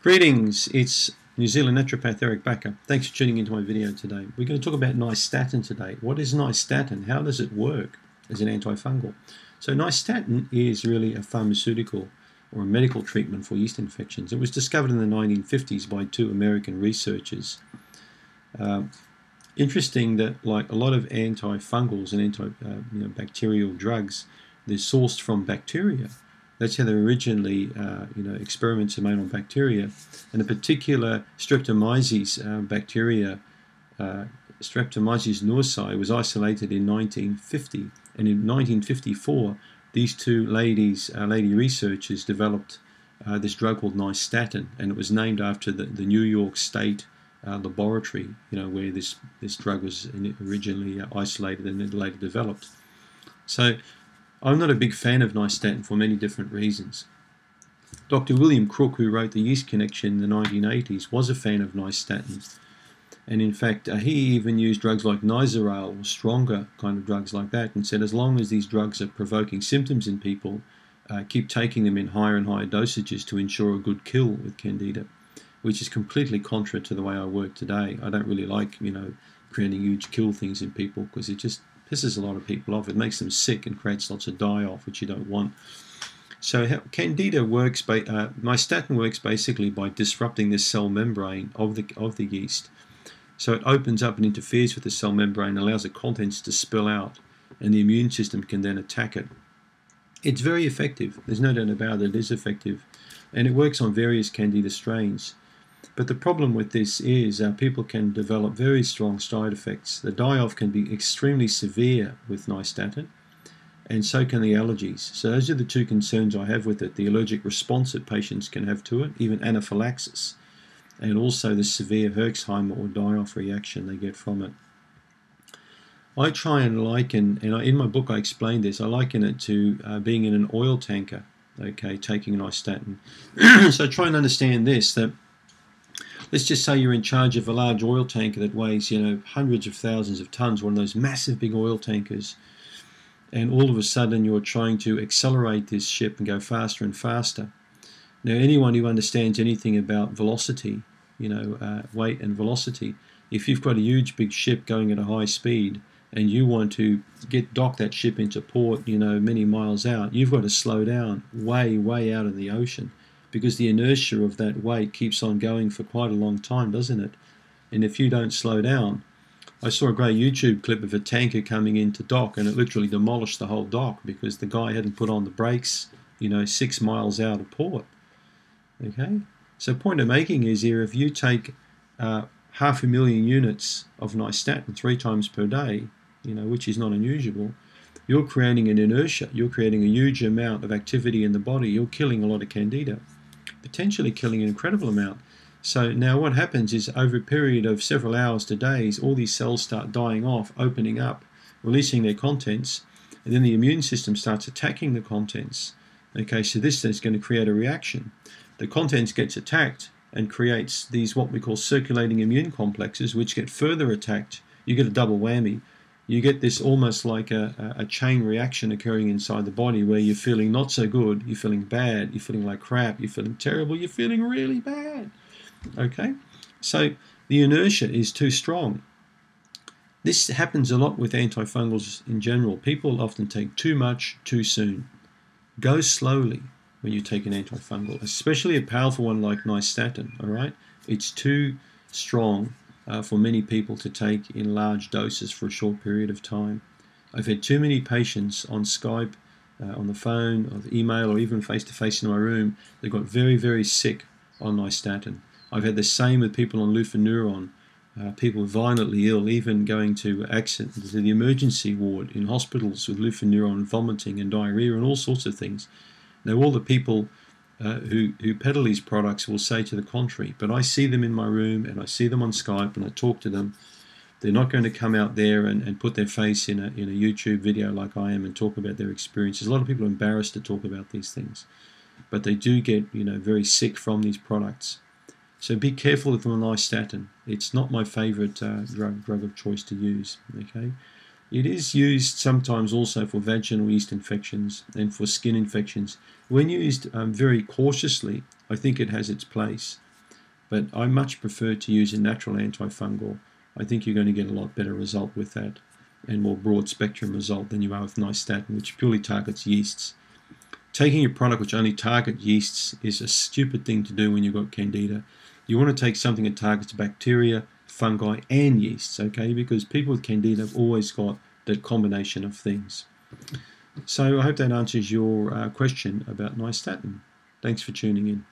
Greetings, it's New Zealand naturopath Eric Bakker. Thanks for tuning into my video today. We're going to talk about nystatin today. What is nystatin? How does it work as an antifungal? So nystatin is really a pharmaceutical or a medical treatment for yeast infections. It was discovered in the 1950s by two American researchers. Uh, interesting that like a lot of antifungals and antibacterial uh, drugs, they're sourced from bacteria. That's how they originally, uh, you know, experiments are made on bacteria. And a particular Streptomyces uh, bacteria, uh, Streptomyces noursei, was isolated in 1950. And in 1954, these two ladies, uh, lady researchers, developed uh, this drug called nystatin, and it was named after the, the New York State uh, laboratory, you know, where this, this drug was originally isolated and then later developed. So I'm not a big fan of nystatin for many different reasons. Dr. William Crook, who wrote The Yeast Connection in the 1980s, was a fan of nystatin. And in fact, uh, he even used drugs like Nizoral or stronger kind of drugs like that and said as long as these drugs are provoking symptoms in people, uh, keep taking them in higher and higher dosages to ensure a good kill with Candida, which is completely contra to the way I work today. I don't really like, you know, creating huge kill things in people because it just pisses a lot of people off. It makes them sick and creates lots of die-off, which you don't want. So Candida works by uh, nystatin works basically by disrupting the cell membrane of the of the yeast. So it opens up and interferes with the cell membrane, allows the contents to spill out, and the immune system can then attack it. It's very effective. There's no doubt about it. It is effective, and it works on various Candida strains. But the problem with this is our people can develop very strong side effects. The die-off can be extremely severe with nystatin, and so can the allergies. So those are the two concerns I have with it, the allergic response that patients can have to it, even anaphylaxis, and also the severe Herxheimer or die-off reaction they get from it. I try and liken, and in my book I explain this, I liken it to uh, being in an oil tanker, okay, taking nystatin. so try and understand this, that let's just say you're in charge of a large oil tanker that weighs, you know, hundreds of thousands of tons, one of those massive big oil tankers, and all of a sudden you're trying to accelerate this ship and go faster and faster. Now, anyone who understands anything about velocity, you know, uh, weight and velocity, if you've got a huge big ship going at a high speed and you want to get dock that ship into port, you know, many miles out, you've got to slow down way, way out in the ocean because the inertia of that weight keeps on going for quite a long time, doesn't it? And if you don't slow down, I saw a great YouTube clip of a tanker coming into dock and it literally demolished the whole dock because the guy hadn't put on the brakes, you know, six miles out of port. Okay? So point I'm making is here, if you take uh, half a million units of nystatin three times per day, you know, which is not unusual, you're creating an inertia. You're creating a huge amount of activity in the body. You're killing a lot of candida potentially killing an incredible amount. So now what happens is over a period of several hours to days, all these cells start dying off, opening up, releasing their contents, and then the immune system starts attacking the contents. Okay, so this is going to create a reaction. The contents gets attacked and creates these what we call circulating immune complexes, which get further attacked. You get a double whammy you get this almost like a, a chain reaction occurring inside the body where you're feeling not so good, you're feeling bad, you're feeling like crap, you're feeling terrible, you're feeling really bad. Okay? So the inertia is too strong. This happens a lot with antifungals in general. People often take too much too soon. Go slowly when you take an antifungal, especially a powerful one like nystatin, all right? It's too strong uh, for many people to take in large doses for a short period of time. I've had too many patients on Skype, uh, on the phone, or the email, or even face to face in my room that got very, very sick on nystatin. I've had the same with people on Lufenuron, uh, people violently ill, even going to accident to the emergency ward in hospitals with Lufenuron, vomiting and diarrhea and all sorts of things. Now, all the people uh, who, who peddle these products will say to the contrary. But I see them in my room and I see them on Skype and I talk to them. They're not going to come out there and, and put their face in a, in a YouTube video like I am and talk about their experiences. A lot of people are embarrassed to talk about these things. But they do get you know very sick from these products. So be careful with nystatin. It's not my favorite uh, drug, drug of choice to use. Okay. It is used sometimes also for vaginal yeast infections and for skin infections. When used um, very cautiously, I think it has its place. But I much prefer to use a natural antifungal. I think you're going to get a lot better result with that and more broad spectrum result than you are with nystatin, which purely targets yeasts. Taking a product which only targets yeasts is a stupid thing to do when you've got candida. You want to take something that targets bacteria, fungi, and yeasts, okay? Because people with candida have always got that combination of things. So I hope that answers your uh, question about nystatin. Thanks for tuning in.